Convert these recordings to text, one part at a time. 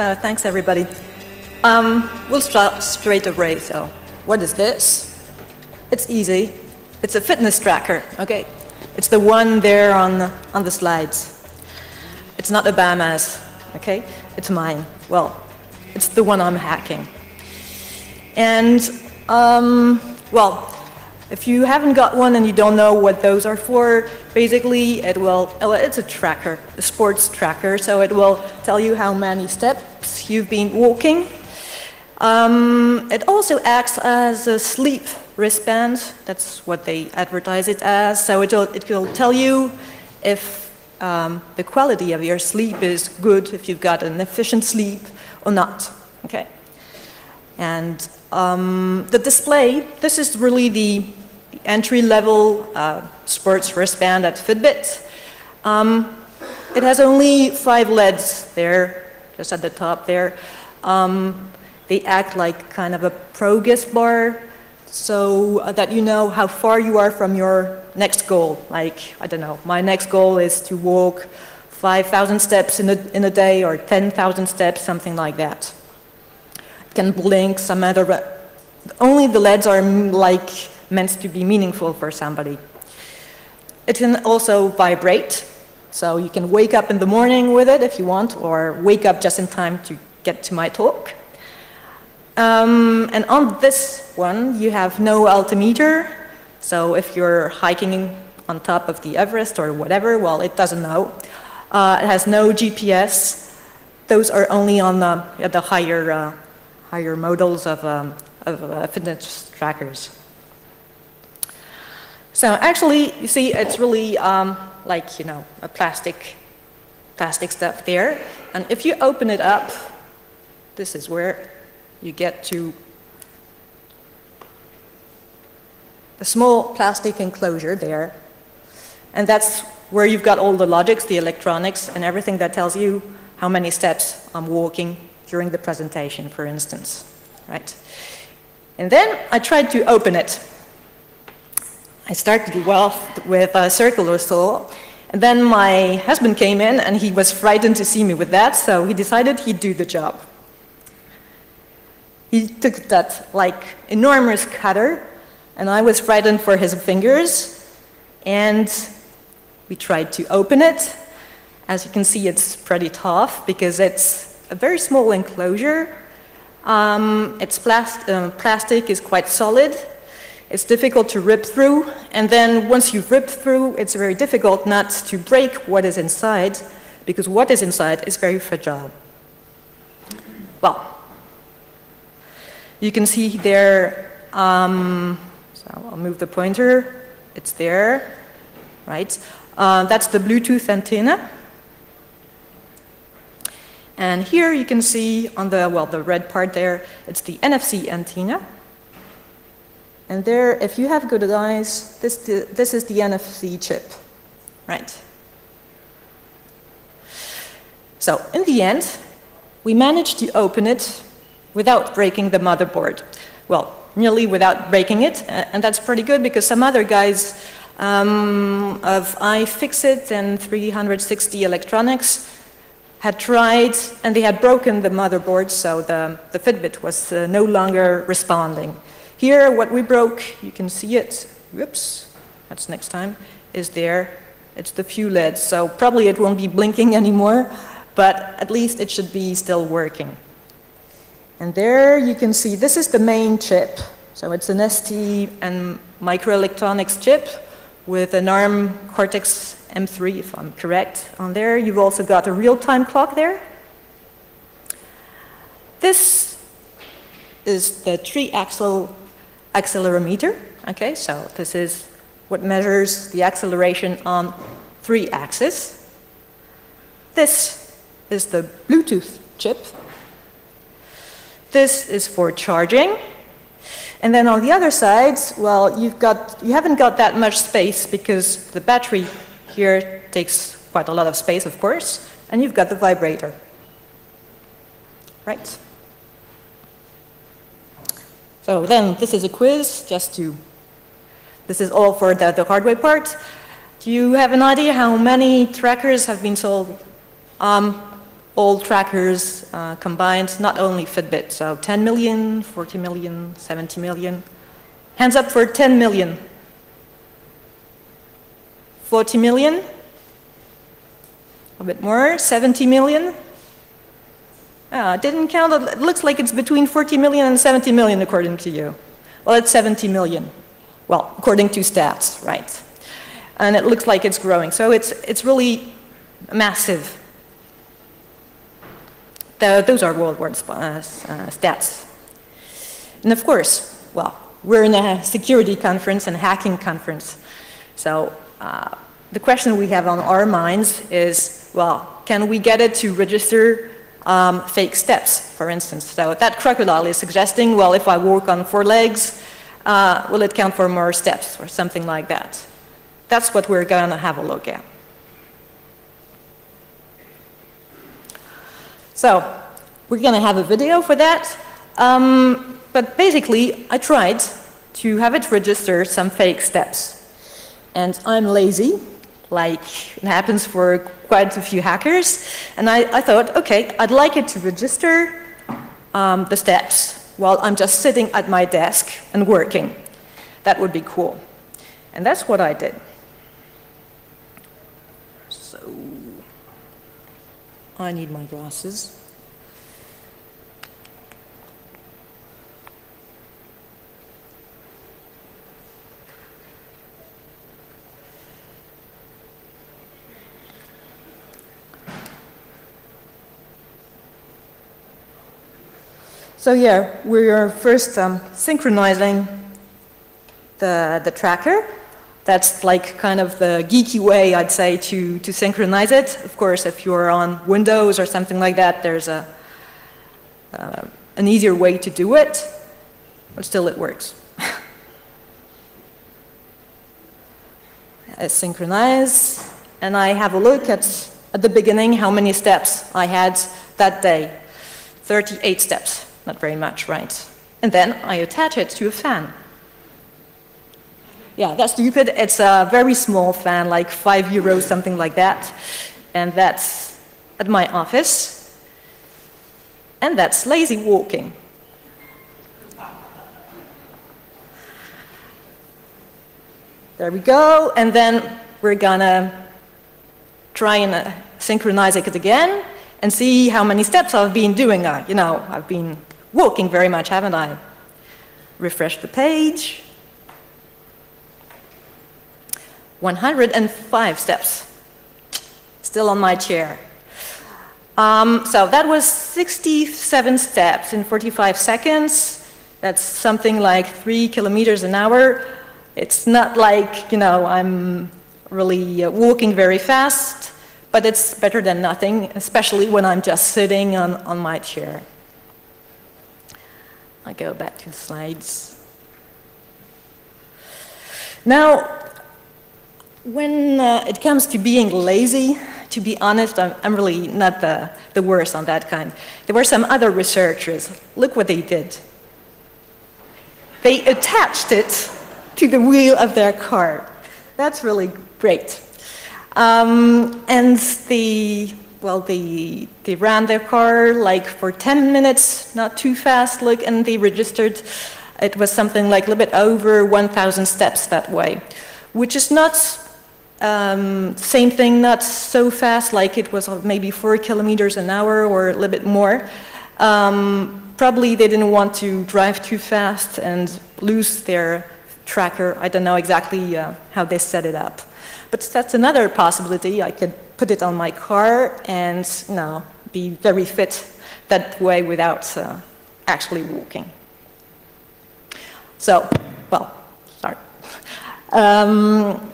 So thanks everybody. Um, we'll start straight away. So, what is this? It's easy. It's a fitness tracker. Okay, it's the one there on the, on the slides. It's not Obama's. Okay, it's mine. Well, it's the one I'm hacking. And um, well, if you haven't got one and you don't know what those are for, basically it will, it's a tracker, a sports tracker, so it will tell you how many steps you've been walking. Um, it also acts as a sleep wristband, that's what they advertise it as, so it will, it will tell you if um, the quality of your sleep is good, if you've got an efficient sleep or not, okay? And um, the display, this is really the entry-level uh, sports wristband at Fitbit. Um, it has only five LEDs there, just at the top there. Um, they act like kind of a progress bar, so uh, that you know how far you are from your next goal. Like, I don't know, my next goal is to walk 5,000 steps in a, in a day or 10,000 steps, something like that. It can blink some other, only the LEDs are like meant to be meaningful for somebody. It can also vibrate, so you can wake up in the morning with it if you want, or wake up just in time to get to my talk. Um, and on this one, you have no altimeter, so if you're hiking on top of the Everest or whatever, well, it doesn't know. Uh, it has no GPS. Those are only on the, the higher, uh, higher models of, um, of uh, fitness trackers. So actually, you see, it's really um, like, you know, a plastic, plastic stuff there. And if you open it up, this is where you get to a small plastic enclosure there. And that's where you've got all the logics, the electronics, and everything that tells you how many steps I'm walking during the presentation, for instance, right? And then I tried to open it. I started well with a circular saw, and then my husband came in and he was frightened to see me with that, so he decided he'd do the job. He took that like enormous cutter, and I was frightened for his fingers, and we tried to open it. As you can see, it's pretty tough because it's a very small enclosure. Um, its uh, plastic is quite solid, it's difficult to rip through, and then once you've ripped through, it's very difficult not to break what is inside, because what is inside is very fragile. Well, you can see there, um, so I'll move the pointer, it's there, right? Uh, that's the Bluetooth antenna. And here you can see on the, well, the red part there, it's the NFC antenna. And there, if you have good eyes, this, this is the NFC chip, right? So in the end, we managed to open it without breaking the motherboard. Well, nearly without breaking it, and that's pretty good because some other guys um, of iFixit and 360 Electronics had tried, and they had broken the motherboard, so the, the Fitbit was uh, no longer responding. Here, what we broke, you can see it, whoops, that's next time, is there. It's the few LEDs, so probably it won't be blinking anymore, but at least it should be still working. And there you can see, this is the main chip. So it's an ST and microelectronics chip with an ARM Cortex M3, if I'm correct, on there. You've also got a real-time clock there. This is the three-axle accelerometer. Okay, so this is what measures the acceleration on three axes. This is the Bluetooth chip. This is for charging. And then on the other side, well, you've got, you haven't got that much space because the battery here takes quite a lot of space, of course, and you've got the vibrator. Right? So then this is a quiz just to, this is all for the, the hardware part. Do you have an idea how many trackers have been sold? Um, all trackers uh, combined, not only Fitbit. So 10 million, 40 million, 70 million. Hands up for 10 million. 40 million? A bit more, 70 million? Ah, didn't count, it looks like it's between 40 million and 70 million according to you. Well, it's 70 million. Well, according to stats, right. And it looks like it's growing. So it's, it's really massive. The, those are worldwide uh, uh, stats. And of course, well, we're in a security conference and hacking conference. So uh, the question we have on our minds is, well, can we get it to register um, fake steps, for instance? So that crocodile is suggesting, well, if I walk on four legs, uh, will it count for more steps or something like that? That's what we're going to have a look at. So we're going to have a video for that. Um, but basically, I tried to have it register some fake steps. And I'm lazy, like it happens for quite a few hackers. And I, I thought, okay, I'd like it to register um, the steps while I'm just sitting at my desk and working. That would be cool. And that's what I did. So, I need my glasses. So yeah, we are first um, synchronizing the, the tracker. That's like kind of the geeky way, I'd say, to, to synchronize it. Of course, if you're on Windows or something like that, there's a, uh, an easier way to do it, but still it works. I synchronize, and I have a look at, at the beginning how many steps I had that day. 38 steps. Not very much, right? And then I attach it to a fan. Yeah, that's stupid. It's a very small fan, like five euros, something like that. And that's at my office. And that's lazy walking. There we go. And then we're gonna try and uh, synchronize it again and see how many steps I've been doing. Uh, you know, I've been walking very much, haven't I? Refresh the page. 105 steps. Still on my chair. Um, so that was 67 steps in 45 seconds. That's something like three kilometers an hour. It's not like, you know, I'm really uh, walking very fast, but it's better than nothing, especially when I'm just sitting on, on my chair. I go back to the slides. Now, when uh, it comes to being lazy, to be honest, I'm, I'm, really not the, the worst on that kind. There were some other researchers. Look what they did. They attached it to the wheel of their car. That's really great. Um, and the well, they, they ran their car like for 10 minutes, not too fast, look, and they registered, it was something like a little bit over 1,000 steps that way, which is not um, same thing, not so fast, like it was maybe four kilometers an hour or a little bit more. Um, probably they didn't want to drive too fast and lose their tracker. I don't know exactly uh, how they set it up. But that's another possibility. I could put it on my car and you know, be very fit that way without uh, actually walking. So, well, sorry. Um,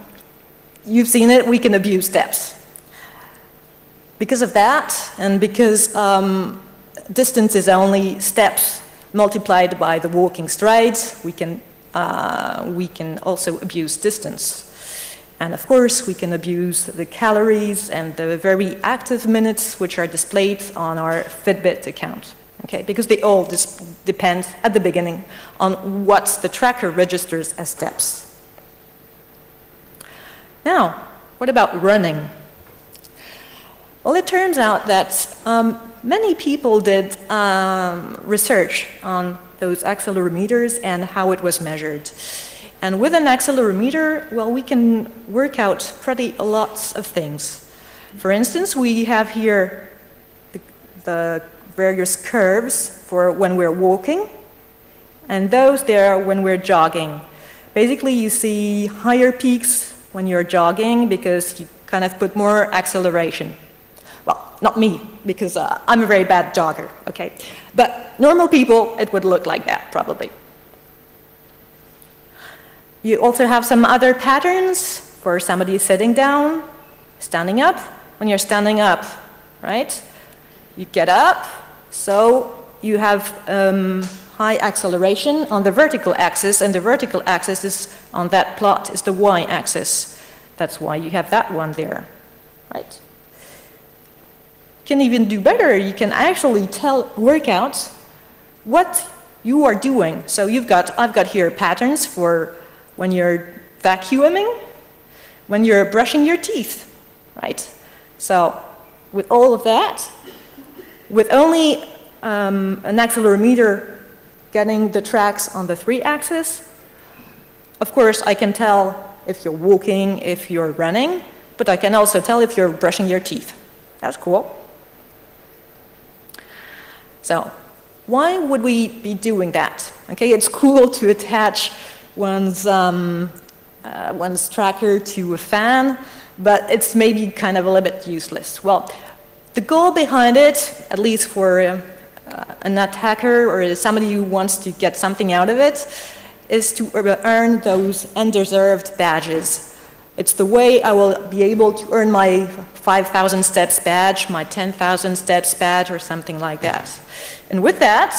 you've seen it, we can abuse steps. Because of that, and because um, distance is only steps multiplied by the walking strides, we can, uh, we can also abuse distance. And of course, we can abuse the calories and the very active minutes which are displayed on our Fitbit account. Okay, because they all depend at the beginning on what the tracker registers as steps. Now, what about running? Well, it turns out that um, many people did um, research on those accelerometers and how it was measured. And with an accelerometer, well, we can work out pretty lots of things. For instance, we have here the, the various curves for when we're walking, and those there when we're jogging. Basically, you see higher peaks when you're jogging because you kind of put more acceleration. Well, not me, because uh, I'm a very bad jogger, okay? But normal people, it would look like that, probably. You also have some other patterns for somebody sitting down, standing up. When you're standing up, right? You get up, so you have um, high acceleration on the vertical axis, and the vertical axis is on that plot is the y-axis. That's why you have that one there, right? You can even do better. You can actually tell work out what you are doing. So you've got, I've got here patterns for when you're vacuuming, when you're brushing your teeth, right? So with all of that, with only um, an accelerometer getting the tracks on the three axis, of course I can tell if you're walking, if you're running, but I can also tell if you're brushing your teeth. That's cool. So why would we be doing that? Okay, it's cool to attach one's, um, uh, one's tracker to a fan, but it's maybe kind of a little bit useless. Well, the goal behind it, at least for uh, an attacker or somebody who wants to get something out of it, is to earn those undeserved badges. It's the way I will be able to earn my 5,000 steps badge, my 10,000 steps badge, or something like that. And with that,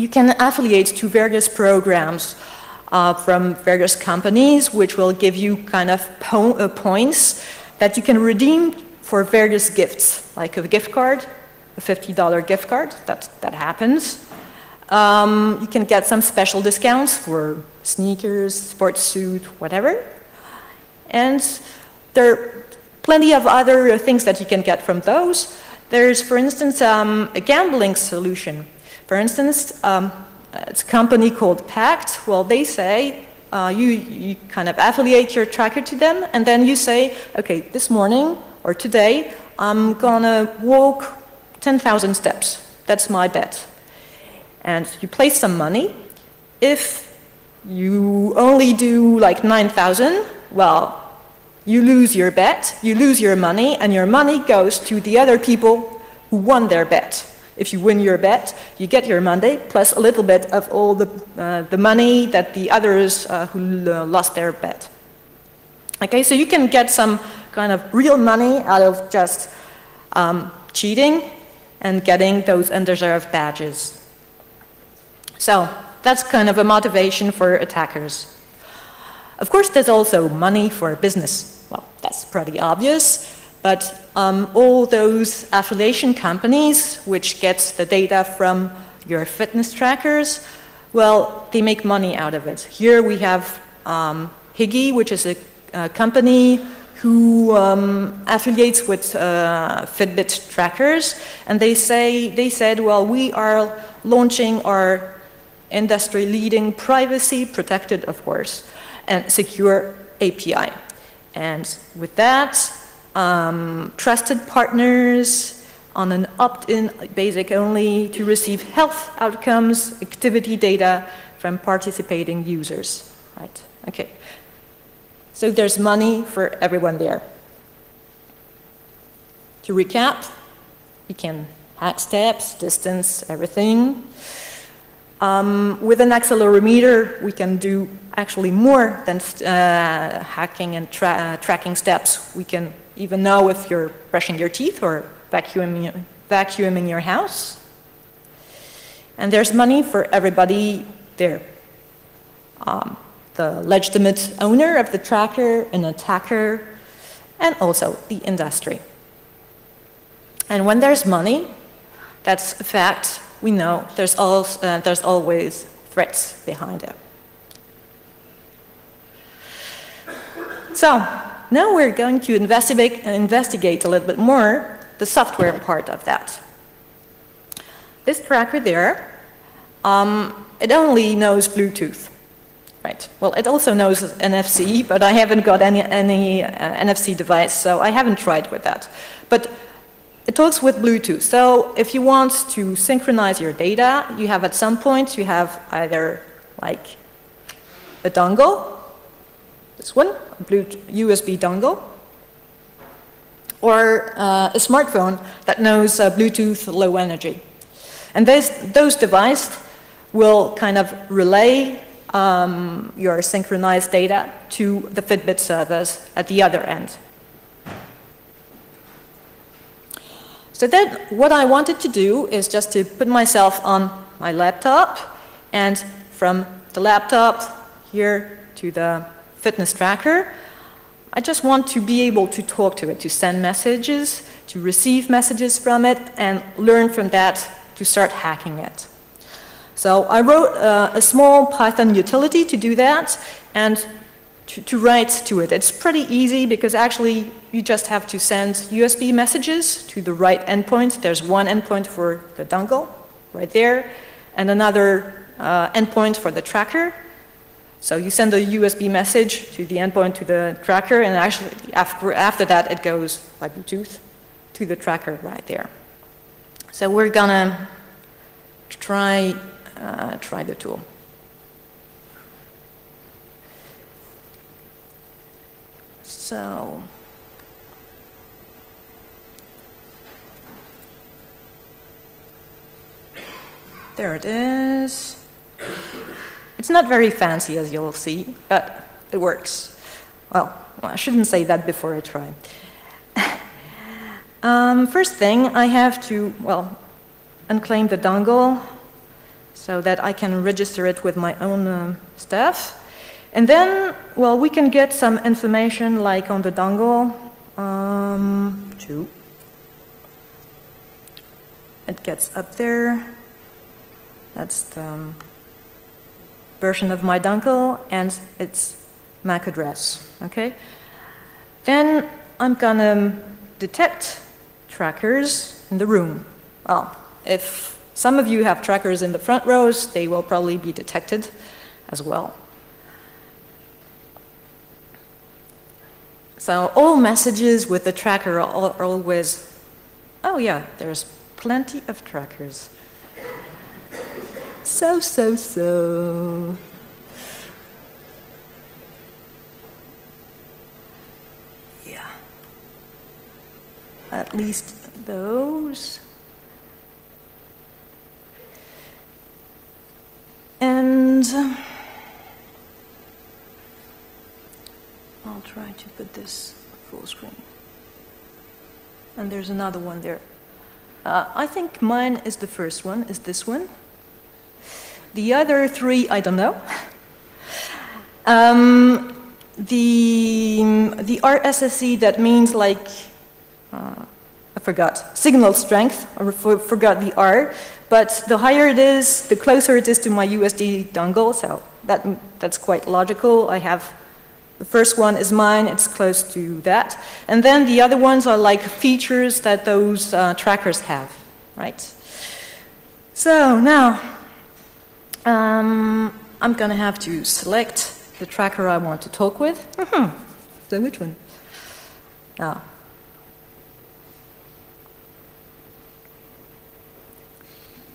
you can affiliate to various programs uh, from various companies, which will give you kind of po uh, points that you can redeem for various gifts, like a gift card, a $50 gift card, that, that happens. Um, you can get some special discounts for sneakers, sports suit, whatever. And there are plenty of other things that you can get from those. There's, for instance, um, a gambling solution. For instance, um, it's a company called Pact. Well, they say uh, you, you kind of affiliate your tracker to them, and then you say, okay, this morning or today, I'm gonna walk 10,000 steps. That's my bet. And you place some money. If you only do like 9,000, well, you lose your bet, you lose your money, and your money goes to the other people who won their bet. If you win your bet, you get your money plus a little bit of all the, uh, the money that the others uh, who uh, lost their bet. Okay, so you can get some kind of real money out of just um, cheating and getting those undeserved badges. So that's kind of a motivation for attackers. Of course, there's also money for business. Well, that's pretty obvious. But um, all those affiliation companies, which gets the data from your fitness trackers, well, they make money out of it. Here we have um, Higi, which is a, a company who um, affiliates with uh, Fitbit trackers, and they say they said, well, we are launching our industry-leading privacy protected, of course, and secure API. And with that, um, trusted partners on an opt-in basic only to receive health outcomes, activity data from participating users, right? Okay. So there's money for everyone there. To recap, you can hack steps, distance, everything. Um, with an accelerometer, we can do actually more than uh, hacking and tra uh, tracking steps. We can even now if you're brushing your teeth or vacuuming, vacuuming your house. And there's money for everybody there. Um, the legitimate owner of the tracker, an attacker, and also the industry. And when there's money, that's a fact, we know there's, also, uh, there's always threats behind it. So, now we're going to investigate, investigate a little bit more the software part of that. This tracker there, um, it only knows Bluetooth. Right. Well, it also knows NFC, but I haven't got any, any uh, NFC device, so I haven't tried with that. But it talks with Bluetooth. So if you want to synchronize your data, you have at some point, you have either like a dongle, this one, a USB dongle, or uh, a smartphone that knows uh, Bluetooth low energy. And this, those devices will kind of relay um, your synchronized data to the Fitbit servers at the other end. So then what I wanted to do is just to put myself on my laptop and from the laptop here to the fitness tracker, I just want to be able to talk to it, to send messages, to receive messages from it, and learn from that to start hacking it. So I wrote uh, a small Python utility to do that and to, to, write to it. It's pretty easy because actually you just have to send USB messages to the right endpoint. There's one endpoint for the dongle right there and another uh, endpoint for the tracker. So you send a USB message to the endpoint to the tracker and actually after, after that it goes by Bluetooth to the tracker right there. So we're gonna try uh, try the tool. So, there it is. It's not very fancy as you'll see, but it works. Well, I shouldn't say that before I try. um, first thing, I have to, well, unclaim the dongle so that I can register it with my own uh, stuff. And then, well, we can get some information like on the dongle. Um, two. It gets up there. That's the um, version of my dongle and its MAC address. Okay. Then I'm gonna detect trackers in the room. Well, if some of you have trackers in the front rows, they will probably be detected as well. So all messages with the tracker are always, oh yeah, there's plenty of trackers. So, so, so. Yeah. At least those. And I'll try to put this full screen. And there's another one there. Uh, I think mine is the first one, is this one. The other three, I don't know. Um, the, the RSSE, that means like, uh, I forgot, signal strength, I forgot the R, but the higher it is, the closer it is to my USD dongle, so that, that's quite logical. I have, the first one is mine, it's close to that. And then the other ones are like features that those uh, trackers have, right? So now, um, I'm gonna have to select the tracker I want to talk with. Mm -hmm. So which one? Ah.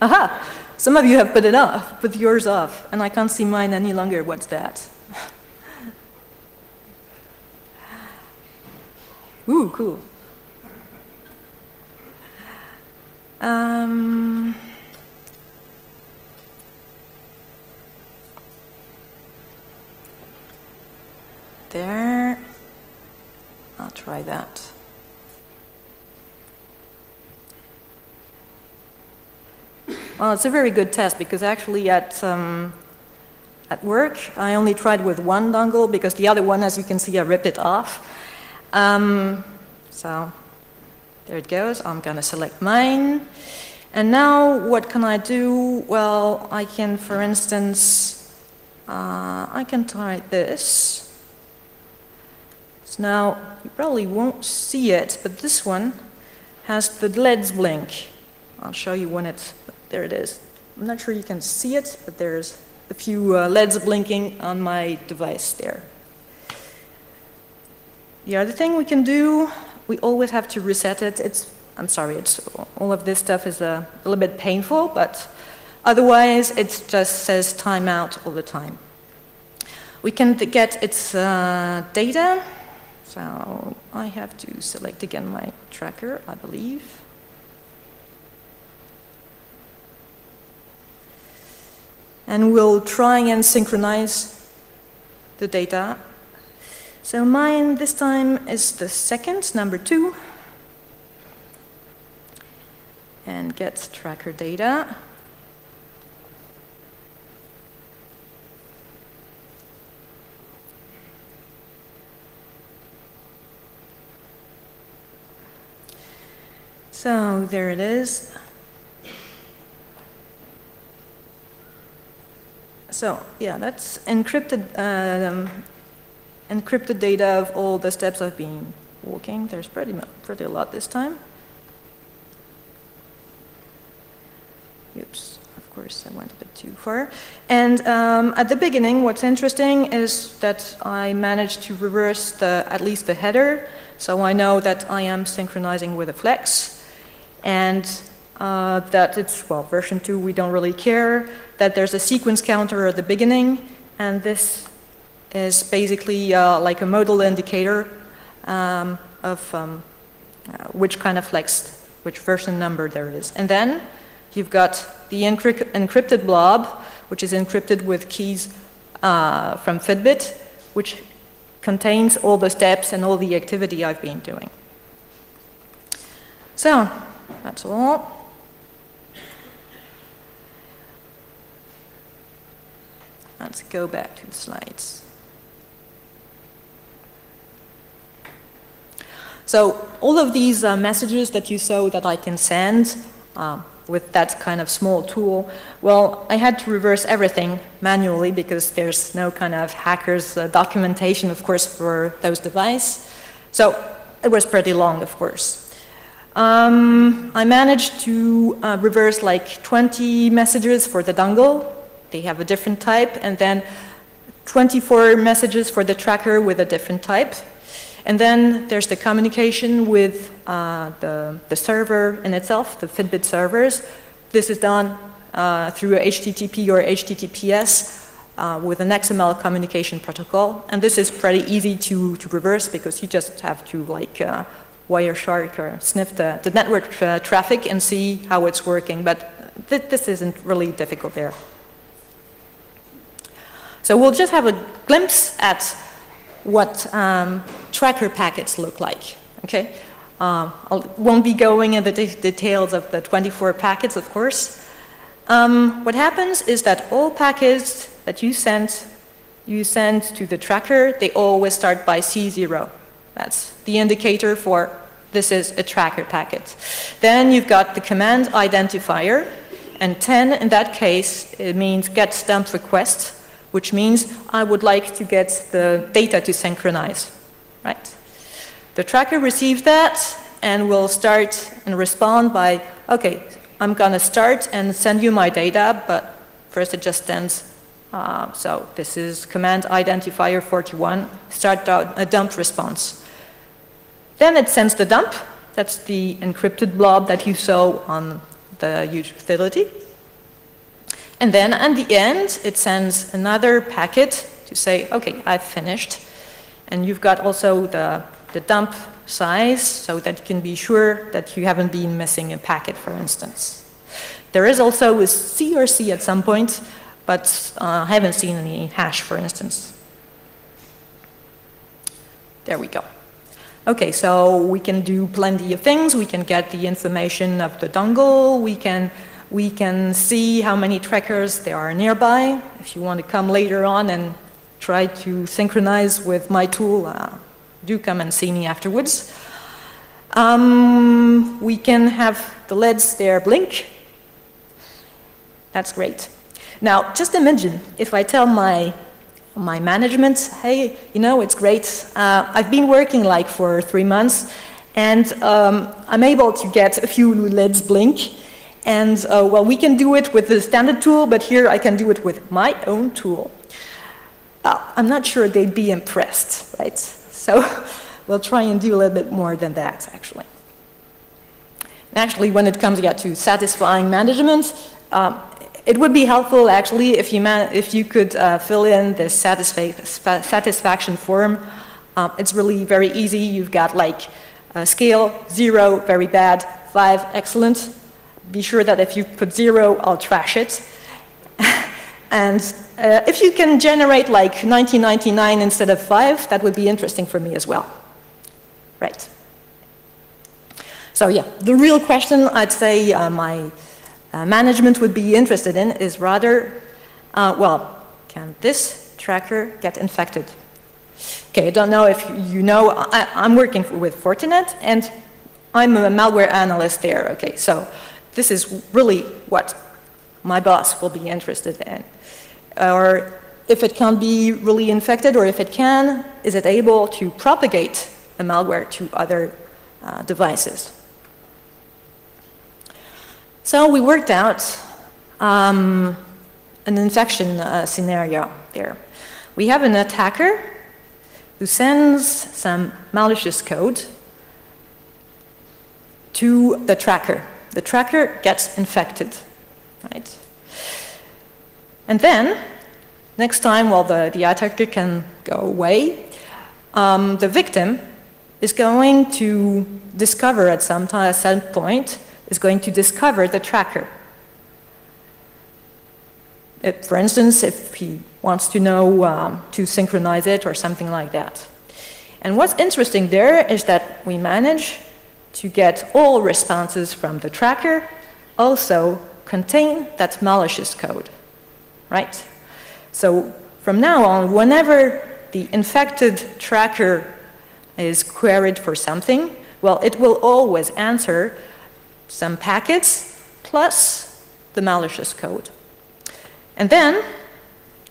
Aha! Some of you have put it off, put yours off, and I can't see mine any longer. What's that? Ooh, cool. Um, there. I'll try that. Well, it's a very good test because actually at, um, at work, I only tried with one dongle because the other one, as you can see, I ripped it off. Um, so there it goes. I'm going to select mine. And now what can I do? Well, I can, for instance, uh, I can try this. So now, you probably won't see it, but this one has the LEDs blink. I'll show you when it's, there it is. I'm not sure you can see it, but there's a few uh, LEDs blinking on my device there. The other thing we can do, we always have to reset it. It's, I'm sorry, it's, all of this stuff is a, a little bit painful, but otherwise it just says timeout all the time. We can get its uh, data. So I have to select again my tracker, I believe. And we'll try and synchronize the data so mine this time is the second, number two. And get tracker data. So there it is. So yeah, that's encrypted um, encrypted data of all the steps I've been walking. There's pretty, pretty a lot this time. Oops, of course, I went a bit too far. And um, at the beginning, what's interesting is that I managed to reverse the, at least the header, so I know that I am synchronizing with a flex, and uh, that it's, well, version 2, we don't really care, that there's a sequence counter at the beginning, and this is basically uh, like a modal indicator um, of um, uh, which kind of flex, which version number there is. And then you've got the encrypted blob, which is encrypted with keys uh, from Fitbit, which contains all the steps and all the activity I've been doing. So, that's all. Let's go back to the slides. So all of these uh, messages that you saw that I can send uh, with that kind of small tool, well, I had to reverse everything manually because there's no kind of hackers uh, documentation, of course, for those devices. So it was pretty long, of course. Um, I managed to uh, reverse like 20 messages for the dongle. They have a different type, and then 24 messages for the tracker with a different type. And then there's the communication with uh, the, the server in itself, the Fitbit servers. This is done uh, through HTTP or HTTPS uh, with an XML communication protocol. And this is pretty easy to, to reverse because you just have to like uh, Wireshark or sniff the, the network uh, traffic and see how it's working. But th this isn't really difficult there. So we'll just have a glimpse at what um, tracker packets look like. Okay, uh, I won't be going into the de details of the 24 packets, of course. Um, what happens is that all packets that you send, you send to the tracker, they always start by C0. That's the indicator for this is a tracker packet. Then you've got the command identifier, and 10 in that case, it means get dump request which means I would like to get the data to synchronize, right? The tracker receives that and will start and respond by, okay, I'm gonna start and send you my data, but first it just sends, uh, so this is command identifier 41, start a dump response. Then it sends the dump, that's the encrypted blob that you saw on the utility. And then at the end, it sends another packet to say, okay, I've finished. And you've got also the, the dump size so that you can be sure that you haven't been missing a packet, for instance. There is also a CRC at some point, but uh, I haven't seen any hash, for instance. There we go. Okay, so we can do plenty of things. We can get the information of the dongle. We can we can see how many trackers there are nearby. If you want to come later on and try to synchronize with my tool, uh, do come and see me afterwards. Um, we can have the LEDs there blink. That's great. Now, just imagine if I tell my my management, hey, you know, it's great. Uh, I've been working like for three months, and um, I'm able to get a few LEDs blink. And uh, well, we can do it with the standard tool, but here I can do it with my own tool. Uh, I'm not sure they'd be impressed, right? So we'll try and do a little bit more than that, actually. Actually, when it comes yeah, to satisfying management, um, it would be helpful actually if you, if you could uh, fill in this satisfaction form. Um, it's really very easy. You've got like scale, zero, very bad, five, excellent. Be sure that if you put zero, I'll trash it. and uh, if you can generate like 1999 instead of five, that would be interesting for me as well. Right. So yeah, the real question I'd say uh, my uh, management would be interested in is rather, uh, well, can this tracker get infected? Okay, I don't know if you know, I, am working with Fortinet and I'm a malware analyst there, okay, so this is really what my boss will be interested in. Or if it can be really infected or if it can, is it able to propagate a malware to other uh, devices? So we worked out um, an infection uh, scenario there. We have an attacker who sends some malicious code to the tracker. The tracker gets infected, right? And then, next time, while well, the, the attacker can go away, um, the victim is going to discover at some, time, at some point is going to discover the tracker. If, for instance, if he wants to know um, to synchronize it or something like that. And what's interesting there is that we manage to get all responses from the tracker also contain that malicious code, right? So from now on, whenever the infected tracker is queried for something, well, it will always answer some packets plus the malicious code. And then,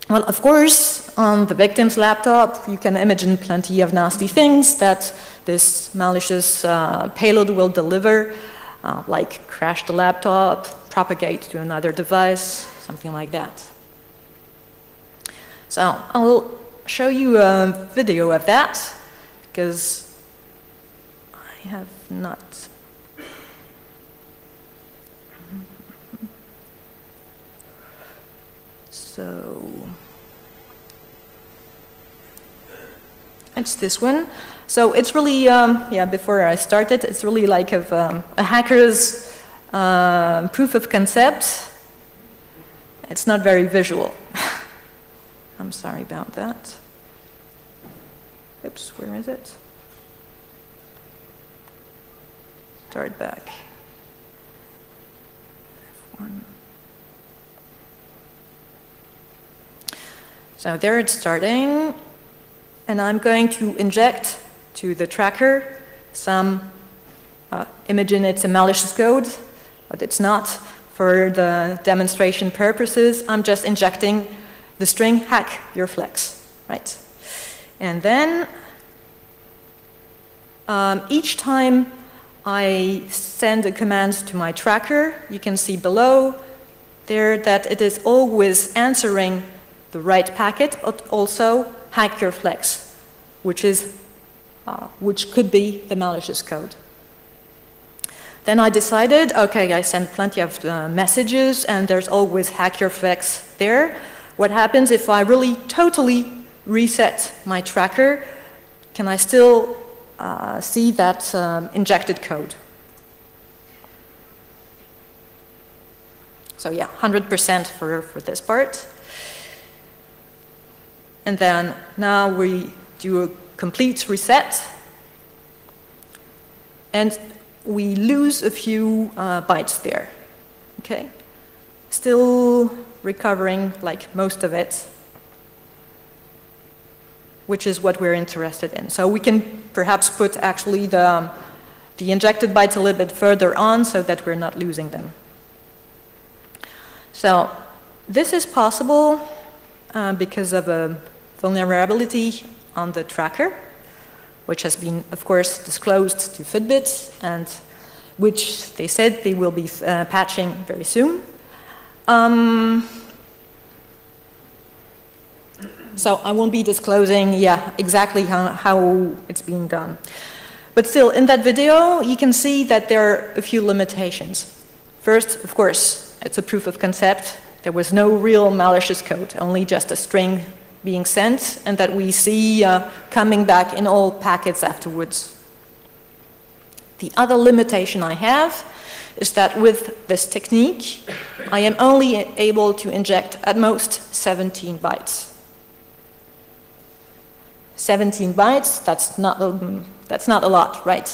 well, of course, on the victim's laptop, you can imagine plenty of nasty things that this malicious uh, payload will deliver, uh, like crash the laptop, propagate to another device, something like that. So I'll show you a video of that, because I have not So it's this one. So it's really, um, yeah, before I started, it's really like a, um, a hacker's uh, proof of concept. It's not very visual. I'm sorry about that. Oops, where is it? Start back. F1. So there it's starting, and I'm going to inject to the tracker some, uh, imagine it's a malicious code, but it's not. For the demonstration purposes, I'm just injecting the string hack your flex, right? And then um, each time I send a command to my tracker, you can see below there that it is always answering the right packet, but also hack your flex, which, is, uh, which could be the malicious code. Then I decided, okay, I send plenty of uh, messages and there's always hack your flex there. What happens if I really totally reset my tracker? Can I still uh, see that um, injected code? So yeah, 100% for, for this part. And then now we do a complete reset. And we lose a few uh, bytes there. Okay? Still recovering like most of it, which is what we're interested in. So we can perhaps put actually the, the injected bytes a little bit further on so that we're not losing them. So this is possible uh, because of a vulnerability on the tracker, which has been, of course, disclosed to Fitbit and which they said they will be uh, patching very soon. Um, so I won't be disclosing, yeah, exactly how, how it's being done. But still, in that video, you can see that there are a few limitations. First, of course, it's a proof of concept. There was no real malicious code, only just a string being sent, and that we see uh, coming back in all packets afterwards. The other limitation I have is that with this technique, I am only able to inject at most 17 bytes. 17 bytes, that's not, that's not a lot, right?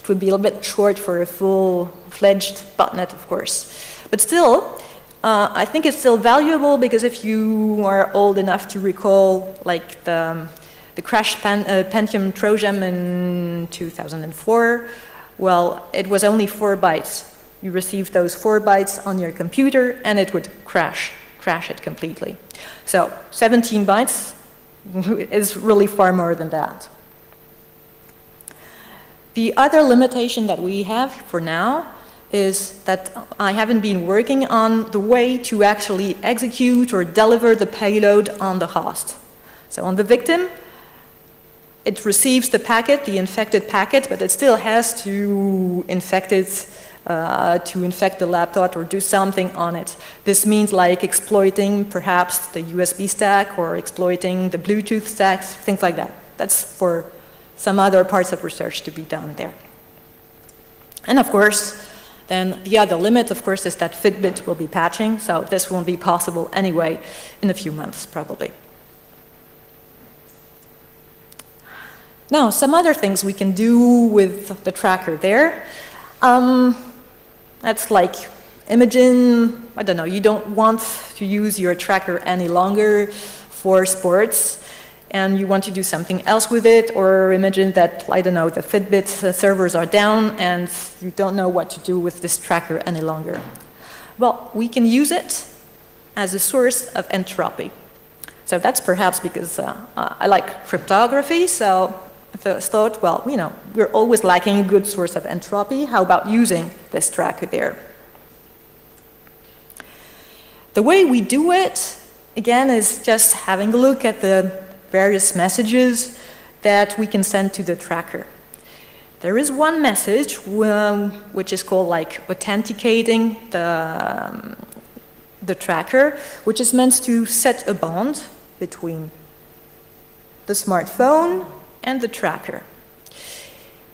It would be a little bit short for a full-fledged botnet, of course. But still, uh, I think it's still valuable because if you are old enough to recall like the, the crash uh, Pentium Trojan in 2004, well, it was only four bytes. You received those four bytes on your computer and it would crash, crash it completely. So 17 bytes is really far more than that. The other limitation that we have for now is that I haven't been working on the way to actually execute or deliver the payload on the host. So on the victim, it receives the packet, the infected packet, but it still has to infect it, uh, to infect the laptop or do something on it. This means like exploiting perhaps the USB stack or exploiting the Bluetooth stacks, things like that. That's for some other parts of research to be done there. And of course, then the other limit, of course, is that Fitbit will be patching, so this won't be possible anyway in a few months, probably. Now, some other things we can do with the tracker there. Um, that's like imagine, I don't know, you don't want to use your tracker any longer for sports and you want to do something else with it, or imagine that, I don't know, the Fitbit servers are down and you don't know what to do with this tracker any longer. Well, we can use it as a source of entropy. So that's perhaps because uh, I like cryptography, so first thought, well, you know, we're always lacking a good source of entropy. How about using this tracker there? The way we do it, again, is just having a look at the various messages that we can send to the tracker. There is one message um, which is called like authenticating the, um, the tracker, which is meant to set a bond between the smartphone and the tracker.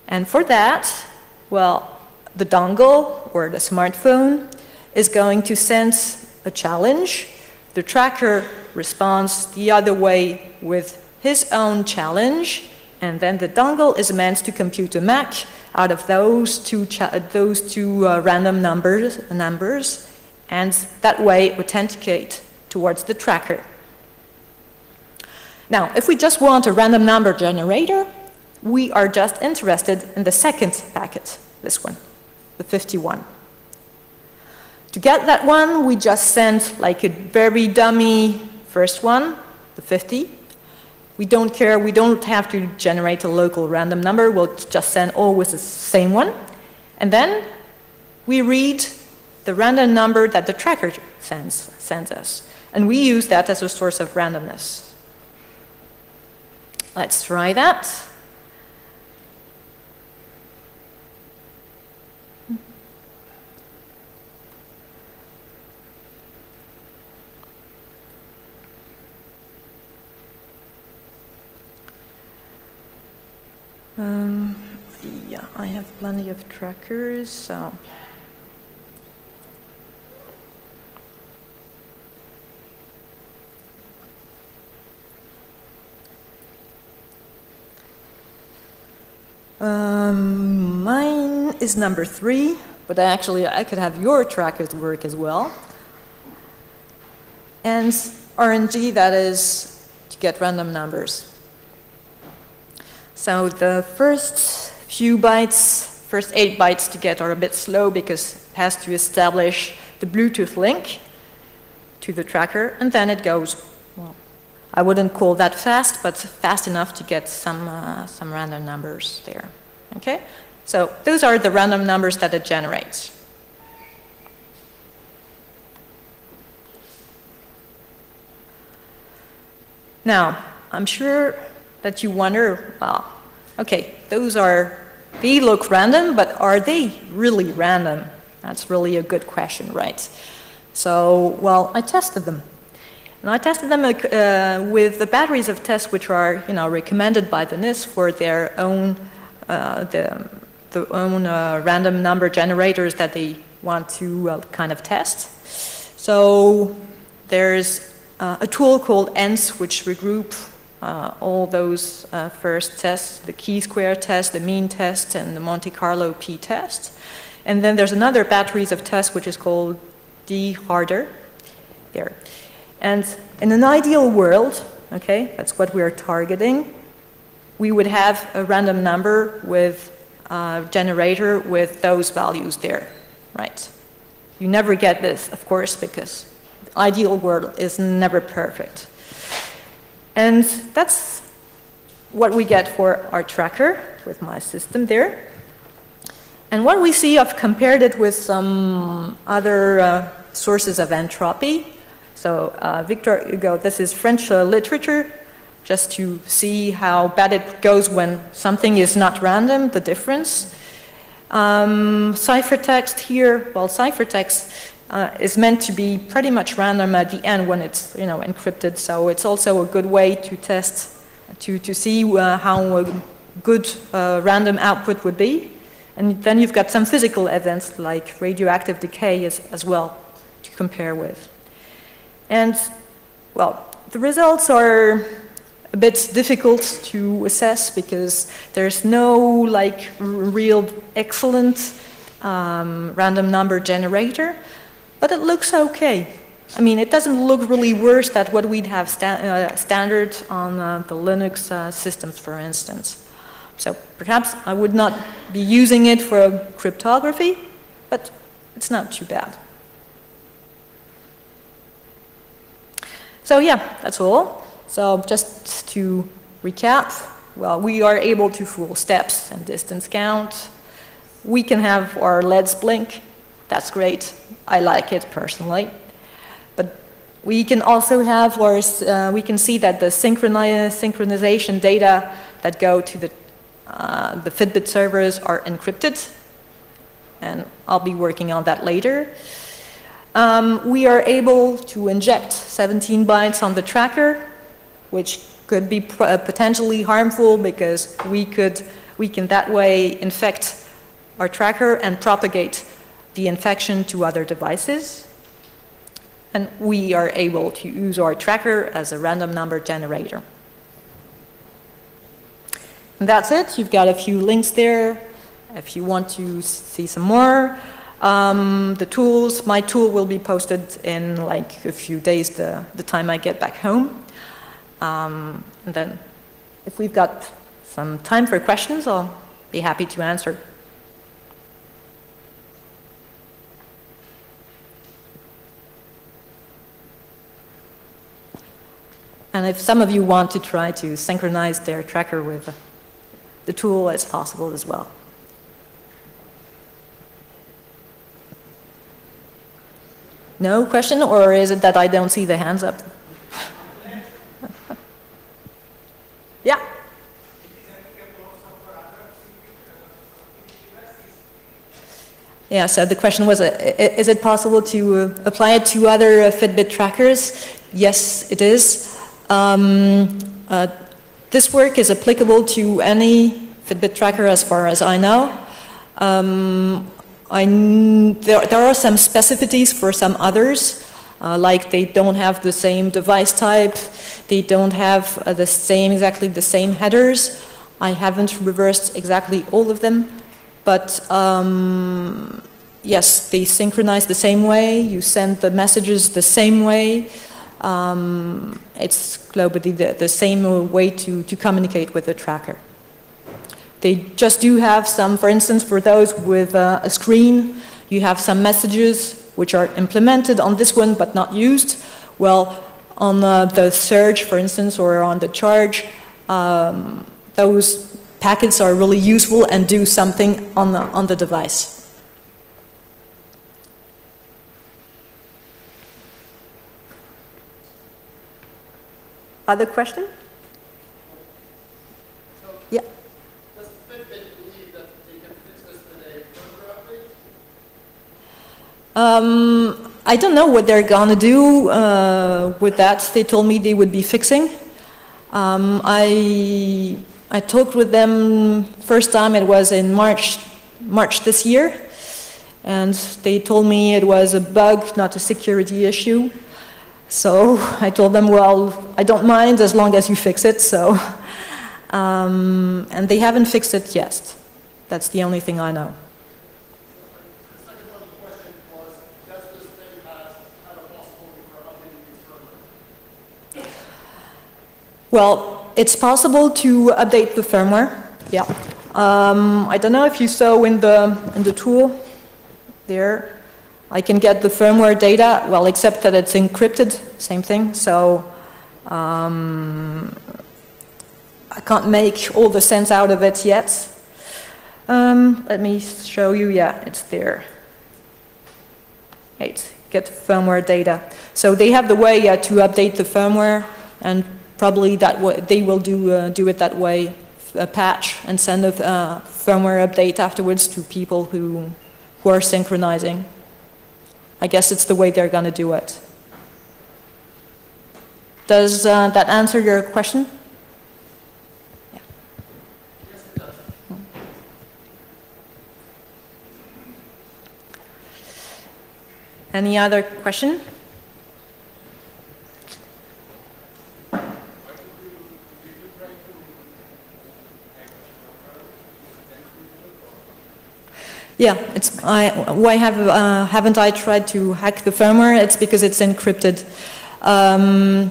And for that, well, the dongle or the smartphone is going to send a challenge. The tracker responds the other way with his own challenge, and then the dongle is meant to compute a match out of those two, those two uh, random numbers, numbers, and that way authenticate towards the tracker. Now, if we just want a random number generator, we are just interested in the second packet, this one, the 51. To get that one, we just send like a very dummy first one, the 50. We don't care, we don't have to generate a local random number, we'll just send always the same one. And then we read the random number that the tracker sends, sends us. And we use that as a source of randomness. Let's try that. Um, yeah, I have plenty of trackers, so Um, mine is number three, but actually I could have your trackers work as well. And RNG, that is to get random numbers. So the first few bytes, first eight bytes to get are a bit slow because it has to establish the Bluetooth link to the tracker, and then it goes, well, I wouldn't call that fast, but fast enough to get some, uh, some random numbers there. Okay? So those are the random numbers that it generates. Now, I'm sure that you wonder, well, okay, those are, they look random, but are they really random? That's really a good question, right? So, well, I tested them. And I tested them uh, with the batteries of tests which are, you know, recommended by the NIST for their own, uh, the, the own uh, random number generators that they want to uh, kind of test. So there's uh, a tool called ENS, which regroup uh, all those uh, first tests, the chi-square test, the mean test, and the Monte Carlo p-test. And then there's another batteries of tests, which is called d-harder, there. And in an ideal world, okay, that's what we're targeting, we would have a random number with a generator with those values there, right? You never get this, of course, because ideal world is never perfect. And that's what we get for our tracker with my system there. And what we see, I've compared it with some other uh, sources of entropy. So uh, Victor Hugo, this is French uh, literature, just to see how bad it goes when something is not random, the difference. Um, ciphertext here, well, ciphertext uh, is meant to be pretty much random at the end when it's you know encrypted. So it's also a good way to test to to see uh, how a good uh, random output would be. And then you've got some physical events like radioactive decay as, as well to compare with. And well, the results are a bit difficult to assess because there's no like real excellent um, random number generator but it looks okay. I mean, it doesn't look really worse than what we'd have sta uh, standard on uh, the Linux uh, systems, for instance. So perhaps I would not be using it for cryptography, but it's not too bad. So yeah, that's all. So just to recap, well, we are able to fool steps and distance count. We can have our LEDs blink. That's great. I like it personally. But we can also have, or uh, we can see that the synchronization data that go to the, uh, the Fitbit servers are encrypted. And I'll be working on that later. Um, we are able to inject 17 bytes on the tracker, which could be uh, potentially harmful because we could, we can that way infect our tracker and propagate the infection to other devices. And we are able to use our tracker as a random number generator. And that's it. You've got a few links there if you want to see some more. Um, the tools, my tool will be posted in like a few days, the, the time I get back home. Um, and then if we've got some time for questions, I'll be happy to answer. And if some of you want to try to synchronize their tracker with the tool, it's possible as well. No question, or is it that I don't see the hands up? yeah. Yeah, so the question was, uh, is it possible to uh, apply it to other uh, Fitbit trackers? Yes, it is. Um, uh, this work is applicable to any Fitbit tracker as far as I know. Um, I there, there, are some specificities for some others, uh, like they don't have the same device type, they don't have uh, the same, exactly the same headers. I haven't reversed exactly all of them, but um, yes, they synchronize the same way, you send the messages the same way. Um, it's globally the, the same way to, to communicate with the tracker. They just do have some, for instance, for those with uh, a screen, you have some messages which are implemented on this one but not used. Well, on uh, the surge, for instance, or on the charge, um, those packets are really useful and do something on the, on the device. Other question? Yeah. Does Fitbit believe that they can fix this with a firmware update? Um, I don't know what they're gonna do uh, with that. They told me they would be fixing. Um, I I talked with them first time it was in March March this year, and they told me it was a bug, not a security issue. So I told them, well, I don't mind as long as you fix it. So, um, and they haven't fixed it yet. That's the only thing I know. Well, it's possible to update the firmware, yeah. Um, I don't know if you saw in the, in the tool there, I can get the firmware data, well, except that it's encrypted, same thing, so um, I can't make all the sense out of it yet. Um, let me show you, yeah, it's there. Right, get firmware data. So they have the way uh, to update the firmware, and probably that they will do, uh, do it that way, a patch, and send a uh, firmware update afterwards to people who, who are synchronizing. I guess it's the way they're going to do it. Does uh, that answer your question? Yeah. Any other question? Yeah, it's, I, why have, uh, haven't I tried to hack the firmware? It's because it's encrypted. Um,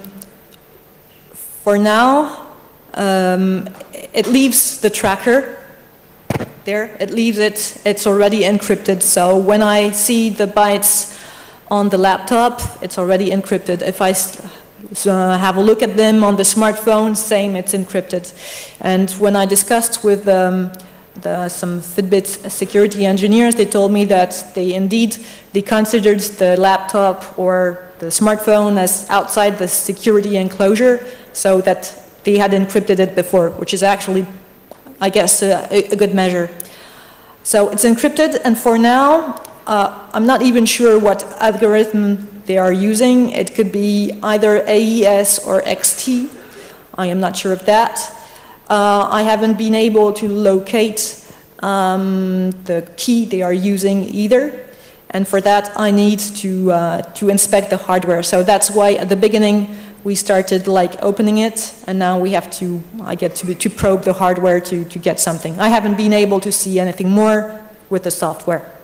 for now, um, it leaves the tracker there, it leaves it, it's already encrypted. So when I see the bytes on the laptop, it's already encrypted. If I uh, have a look at them on the smartphone, same, it's encrypted. And when I discussed with um, the, some Fitbit security engineers, they told me that they indeed, they considered the laptop or the smartphone as outside the security enclosure, so that they had encrypted it before, which is actually, I guess, a, a good measure. So it's encrypted, and for now, uh, I'm not even sure what algorithm they are using. It could be either AES or XT. I am not sure of that. Uh, I haven't been able to locate um, the key they are using either. And for that, I need to, uh, to inspect the hardware. So that's why at the beginning, we started like opening it, and now we have to, I get to, to probe the hardware to, to get something. I haven't been able to see anything more with the software.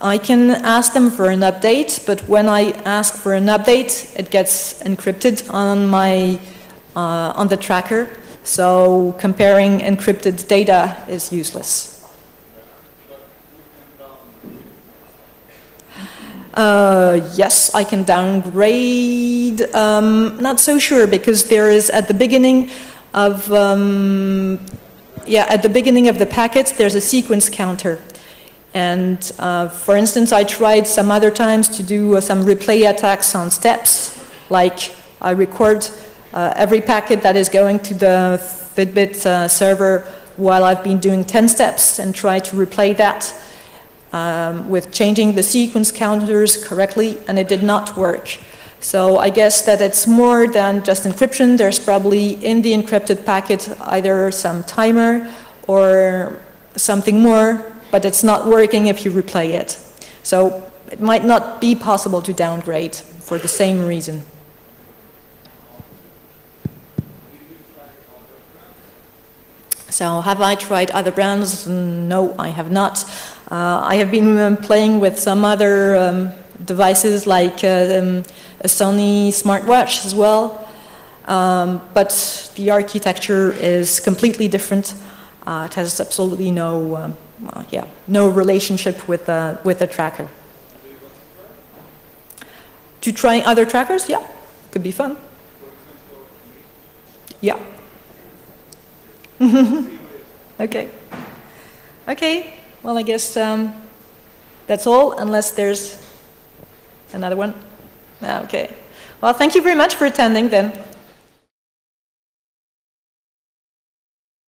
I can ask them for an update, but when I ask for an update, it gets encrypted on my uh, on the tracker. So comparing encrypted data is useless. Uh, yes, I can downgrade. Um, not so sure because there is at the beginning of um, yeah at the beginning of the packet there's a sequence counter. And uh, for instance, I tried some other times to do uh, some replay attacks on steps, like I record uh, every packet that is going to the Fitbit uh, server while I've been doing 10 steps and try to replay that um, with changing the sequence counters correctly, and it did not work. So I guess that it's more than just encryption. There's probably in the encrypted packet either some timer or something more but it's not working if you replay it. So it might not be possible to downgrade for the same reason. So have I tried other brands? No, I have not. Uh, I have been um, playing with some other um, devices like uh, um, a Sony smartwatch as well, um, but the architecture is completely different. Uh, It has absolutely no, um, well, yeah, no relationship with, the with the tracker. To try other trackers, yeah, could be fun. Yeah. Okay. Okay, well, I guess um, that's all, unless there's another one. Ah, Okay. Well, thank you very much for attending then.